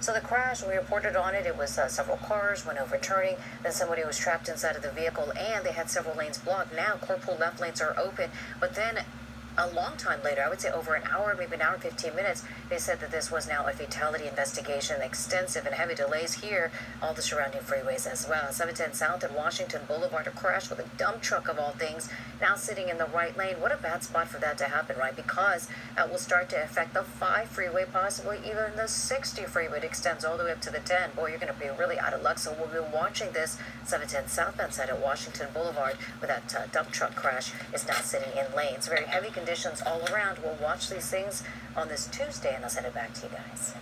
So the crash, we reported on it. It was uh, several cars went overturning. Then somebody was trapped inside of the vehicle, and they had several lanes blocked. Now carpool left lanes are open, but then a long time later, I would say over an hour, maybe an hour and 15 minutes, they said that this was now a fatality investigation, extensive and heavy delays here, all the surrounding freeways as well. 710 South and Washington Boulevard, a crash with a dump truck of all things, now sitting in the right lane. What a bad spot for that to happen, right? Because that will start to affect the 5 freeway, possibly even the 60 freeway. It extends all the way up to the 10. Boy, you're going to be really out of luck. So we'll be watching this 710 southbound side at Washington Boulevard where that uh, dump truck crash is now sitting in lanes. Very heavy conditions all around. We'll watch these things on this Tuesday, and I'll send it back to you guys.